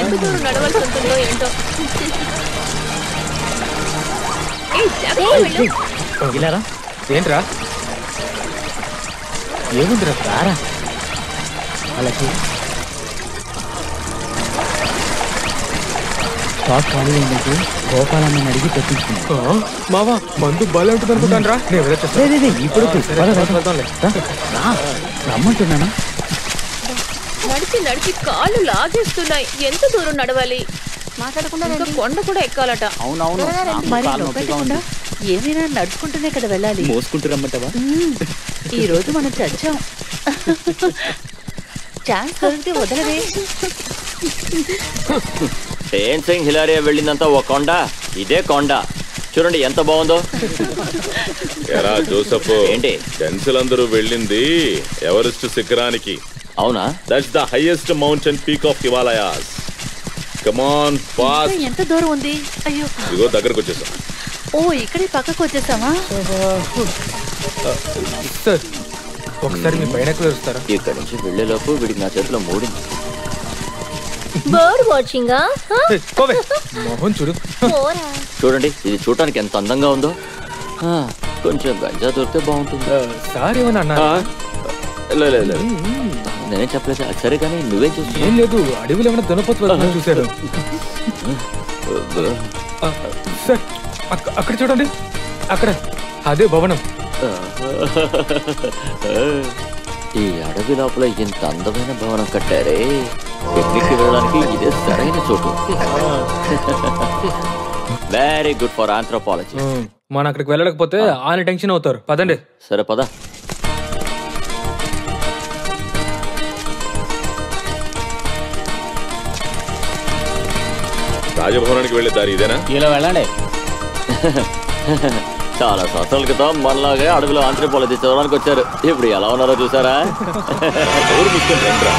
ఎంత దూరం నడవాల్సి ఉంటుందో ఏంటో. ఇలారా? ఏంట్రా? ఏముందిరా రారా. అలాగే స్టాక్ ఖాళీ అయిందంటే గోపాలమ్మని అడిగి తెప్పించుకున్నాను. మావా మందు బలం ఉంటుంది అనుకుంటాను రా ఇప్పుడు. రమ్మంటున్నానా? నడిచి నడిచి కాళ్ళు లాగేస్తున్నాయి. ఎంత దూరం నడవాలి? మాట్లాడకుండా ఇంకా కొండ కూడా ఎక్కాలట. అవునవును. మరి ఏమైనా నడుచుకుంటూనే కదా వెళ్ళాలి. మోసుకుంటూ రమ్మంటావా. ఈ రోజు మనం చచ్చాం. ఛాన్స్ దొరికితే వదలవే. సింగ్ హిలారియా వెళ్ళిందంతా ఓ కొండ. ఇదే కొండ. చూడండి ఎంత బాగుందో. ఎరా జోసఫ్ ఏంటి? డెన్సిల్ అందరూ వెళ్ళింది ఎవరెస్ట్ శిఖరానికి. అవునా? That's the highest mountain peak of Himalayas come on fast ఎంత దూరం ఉంది? అయ్యో. ఇదిగో దగ్గరకు వచ్చేసాం. ఓ ఇక్కడే పక్కకు వచ్చేసామా? సార్ ఒకసారి మీ పైన వస్తారా? ఇక్కడ నుంచి వెళ్ళేలోపు వీడికి నా చేతిలో మూడింది. బర్డ్ వాచింగా ఏయ్, పోవే. మొహం చూడు. చూడండి ఇది చూడటానికి ఎంత అందంగా ఉందో. ఆ, కొంచెం గంజా దొరికితే బాగుంటుంది. సార్ ఏమన్నా అన్నారు? ఆ, లే, లే, లే. నేనేం చెప్పలేదు. సరే కానీ నువ్వేం చూస్తున్నావు? ఏం లేదు అడవిలో ఏమైనా దునపోతు వెళ్తున్నా చూశారు ఆ, సార్ అక్క- అక్కడ చూడండి. అక్కడ అదే భవనం. ఈ అడవి లోపల ఇంత అందమైన భవనం కట్టారే? పిక్నిక్ వెళ్ళడానికి ఇదే సరైన చోటు. వెరీ గుడ్ ఫర్ ఆంథ్రోపాలజీ మనం అక్కడికి వెళ్ళకపోతే ఆయన టెన్షన్ అవుతారు. పదండి. సరే పద. రాజభవనానికి వెళ్ళే దారి ఇదేనా? ఇలా వెళ్ళండి చాలా సంవత్సరాల క్రితం మనలాగే అడవిలో ఆంథ్రోపాలజీ చదవడానికి వచ్చారు. ఇప్పుడు ఎలా ఉన్నారో చూసారా? రండిరా.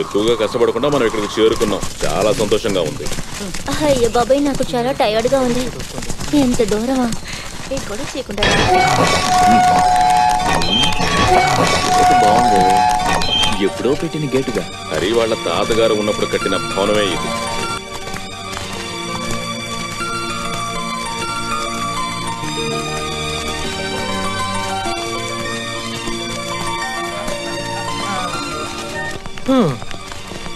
ఎక్కువగా కష్టపడకుండా మనం ఇక్కడికి చేరుకున్నాం. చాలా సంతోషంగా ఉంది. అయ్యో బాబాయ్ నాకు చాలా టైర్డ్గా ఉంది. ఎంత దూరమా? ఏ గొడవ చేయకుండా బాగుంది. ఎప్పుడో పెట్టిన గేటుగా. హరి వాళ్ళ తాతగారు ఉన్నప్పుడు కట్టిన భవనమే ఇది. హ్మ్.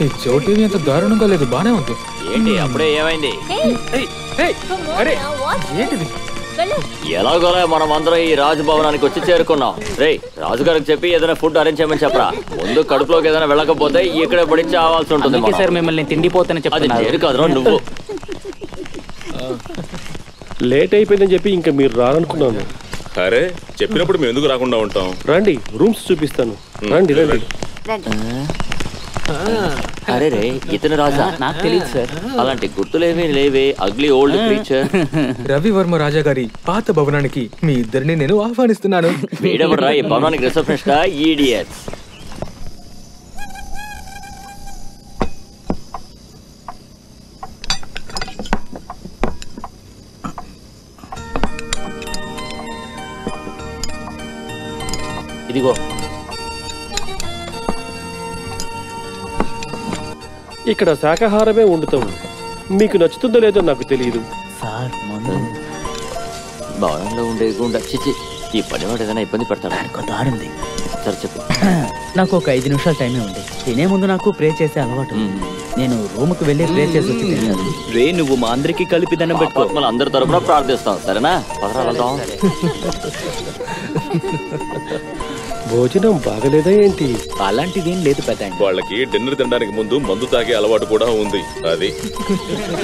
ఈ చోటు ఎంత దారుణంగా లేదు బానే ఉంది. ఏంటి అప్పుడే ఏమైంది? అరే ఏంటిది? ఎలాగోలా మనం అందరం ఈ రాజభవనానికి వచ్చి చేరుకున్నాం. రే రాజుగారికి చెప్పి ఏదైనా ఫుడ్ అరేంజ్ చేయమని చెప్పరా? ముందు కడుపులోకి ఏదైనా వెళ్ళకపోతే ఇక్కడే పడి చావాల్సి ఉంటుంది. సార్ మిమ్మల్ని తిండిపోతని అది చెప్తున్నారు. నేను కాదురా నువ్వు. లేట్ అయిపోయిందని చెప్పి ఇంకా మీరు రారనుకున్నాను. అరే చెప్పినప్పుడు మేము ఎందుకు రాకుండా ఉంటాం? రండి రూమ్స్ చూపిస్తాను. రండి రండి. అరే రే ఇతను రాజా? నాకు తెలియదు సార్. అలాంటి గుర్తులేమీ లేవే ugly old creature Ravivarma Raja గారి పాత భవనానికి మీ ఇద్దరిని నేను ఆహ్వానిస్తున్నాను. వీడెవడరా ఈ భవనానికి రిసెప్షనిస్ట్ ఈడియట్స్ ఇదిగో. ఇక్కడ శాకాహారమే వండుతాం మీకు నచ్చుతుందో లేదో నాకు తెలియదు సార్ మందు. భవనంలో ఉండే గుండా చిచి ఈ పనివాడు ఏదైనా ఇబ్బంది పెడతాడా? కొంత ఆడుంది. సరే చెప్పు. నాకు ఒక ఐదు నిమిషాలు టైమే ఉంది. తినే ముందు నాకు ప్రే చేసే అలవాటు. నేను రూమ్కి వెళ్ళి ప్రే చేసి వచ్చి తింటాను రే నువ్వు మా అందరికి కలిపి దండం పెట్టుకో. పాపాత్మలు అందరి తరపున ప్రార్థిస్తాం సరేనా? పదరా వెళ్దాం. భోజనం బాగలేదా ఏంటి అలాంటిదేం లేదు పెద్ద వాళ్ళకి డిన్నర్ తినడానికి ముందు మందు తాగే అలవాటు కూడా ఉంది. అది.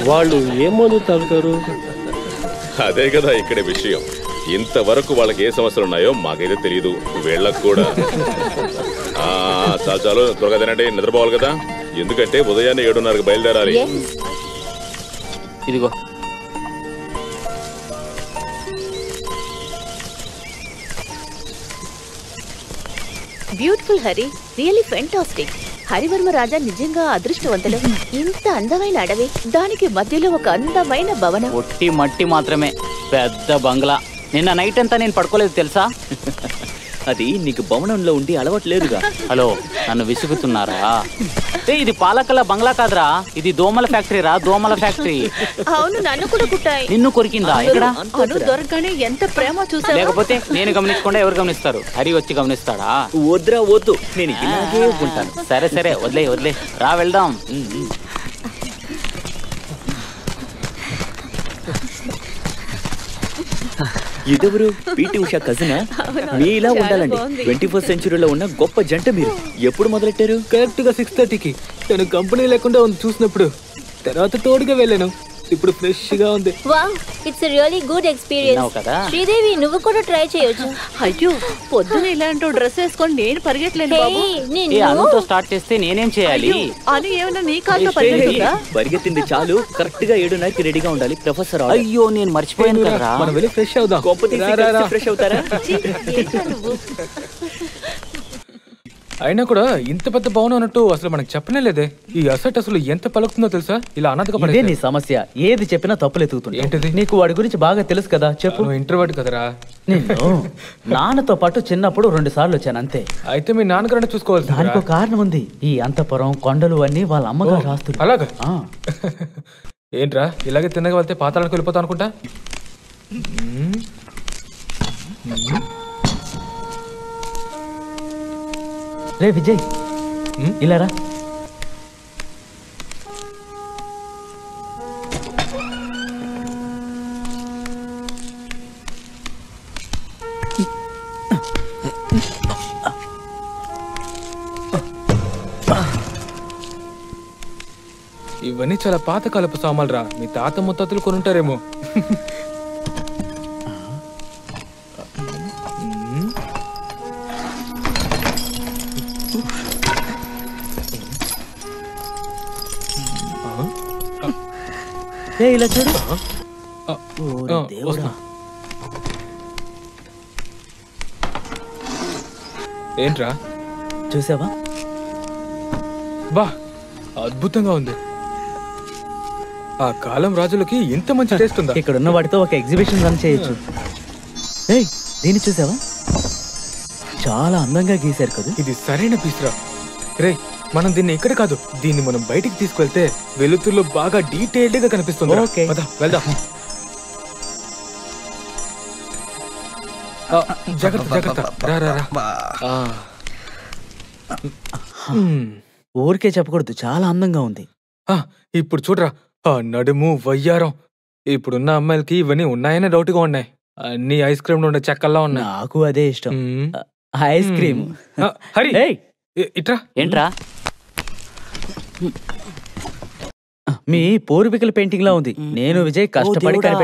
వాళ్ళు ఏం మందు తాగుతారు? అదే కదా ఇక్కడ విషయం. ఇంతవరకు వాళ్ళకి ఏ సమస్యలు ఉన్నాయో మాకైతే తెలియదు వీళ్ళకు కూడా. చాలు చాలు త్వరగా తినండి. నిద్రపోవాలి కదా. ఎందుకంటే ఉదయాన్నే ఏడున్నరకు బయలుదేరాలి. ఇదిగో. Beautiful Hari really fantastic Harivarma Raja నిజంగా అదృష్టవంతులు. ఇంత అందమైన అడవి దానికి మధ్యలో ఒక అందమైన భవనం. ఒట్టి మట్టి మాత్రమే. పెద్ద బంగ్లా. నిన్న నైట్ అంతా నేను పడుకోలేదు తెలుసా? అది నీకు భవనంలో ఉండి అలవాట్లేదుగా. హలో నన్ను విసుగుతున్నారా? ఏ ఇది పాలకల బంగ్లా కాదురా. ఇది దోమల ఫ్యాక్టరీ రా దోమల ఫ్యాక్టరీ. అవును నన్ను కూడా కుట్టాయి. నిన్ను కొరికిందా ఇక్కడ అను దొరకగానే ఎంత ప్రేమ చూసావా? లేకపోతే నేను గమనించకుండా ఎవరు గమనిస్తారు? హరి వచ్చి గమనిస్తాడా? వద్దురా వద్దు. నేను ఇలాగే ఉంటాను. సరే సరే వదిలే వదిలే. రా వెళ్దాం. ఇదెవరు? పిటి ఉషా కజినా మీలా చాలా ఉండాలండి. ట్వంటీ ఫస్ట్ సెంచురీలో ఉన్న గొప్ప జంట మీరు. ఎప్పుడు మొదలెట్టారు? కరెక్ట్గా సిక్స్ థర్టీకి. నేను కంపెనీ లేకుండా ఉంది చూసినప్పుడు. తర్వాత తోడుగా వెళ్ళాను. ఇప్పుడు ఫ్రెష్గా ఉంది. Wow it's really good experience కదా? శ్రీదేవి నువ్వు కూడా ట్రై చేయొచ్చు. అయ్యో పొద్దున ఇలాంటి డ్రెస్ వేసుకొని నేను పరిగెట్టలేను హే బాబు. ఏ నిన్ను అనుతో స్టార్ట్ చేస్తే నేనేం చేయాలి? అను ఏమైనా నీ కాల్లో పరిగెడుతుందా? పరిగెత్తింది చాలు. కరెక్ట్గా ఏడున్నరకి రెడీగా ఉండాలి. ప్రొఫెసర్. అయ్యో నేను మర్చిపోయాను కదరా. మనం వెళ్ళి ఫ్రెష్ అవుదాం. గొప్ప ఫ్రెష్ అవుతారా? అయినా కూడా ఇంత పెద్ద భవనం అన్నట్టు అసలు మనకు చెప్పనే లేదే. ఈ అసెట్ అసలు ఎంత పలుకుతుందో తెలుసా? ఇలా అనాథగా. నీ సమస్య. ఏది చెప్పినా తప్పులు ఎత్తుకుతుంది ఏంటిది? నీకు వాడి గురించి బాగా తెలుసు కదా. చెప్పు. ఇంటర్వర్ట్ కదరా. నిన్ను నాన్నతో పాటు చిన్నప్పుడు రెండు సార్లు వచ్చాను అంతే. అయితే మీ నాన్నగారు చూసుకోవాల్సి దానికి ఒక కారణం ఉంది. ఈ అంతపురం కొండలు అన్ని వాళ్ళ అమ్మగారు ఆస్తులు అలాగా? ఏంట్రా ఇలాగే తిన్నగా వెళ్తే పాతాళానికి వెళ్ళిపోతా అనుకుంటా? రే విజయ్? ఇలా రా. ఇవన్నీ చాలా పాతకాలపు సామాన్లు రా. మీ తాత ముత్తాతలు కొనుంటారేమో. ఏ ఇలా చూడు. ఓరి దేవుడా. ఏంట్రా? చూసావా? బా అద్భుతంగా ఉంది. ఆ కాలం రాజులకి ఇంత మంచి టేస్ట్ ఉందా? ఇక్కడ ఉన్న వాటితో ఒక ఎగ్జిబిషన్ రన్ చేయొచ్చు. ఏయ్ దీన్ని చూసావా? చాలా అందంగా గీశారు కదా. ఇది సరైన పీస్ రా. రే మనం దీన్ని ఇక్కడ కాదు దీన్ని మనం బయటికి తీసుకెళ్తే వెలుతురులో బాగా డీటెయిల్డ్గా కనిపిస్తుంది. రా. ఓకే. పద, వెళ్దాం. ఆ, జాగ్రత్త జాగ్రత్త. రా రా రా. ఆ. మ్మ్. ఊరికే చెప్పకూడదు చాలా అందంగా ఉంది. ఆ, ఇప్పుడు చూడరా ఆ నడుము వయ్యారం. ఇప్పుడున్న అమ్మాయిలకి ఇవన్నీ ఉన్నాయనే డౌట్గా ఉన్నాయి. అన్ని ఐస్ క్రీమ్ ఉండే చెక్కల్లా ఉన్నాయి. నాకు అదే ఇష్టం. Ice cream. ఆ, హరి. ఏయ్. ఇ- ఇట్రా. ఏంట్రా? మీ పూర్వీకుల పెయింటింగ్ లా ఉంది నేను విజయ్ కష్టపడి. కనిపెట్టాను.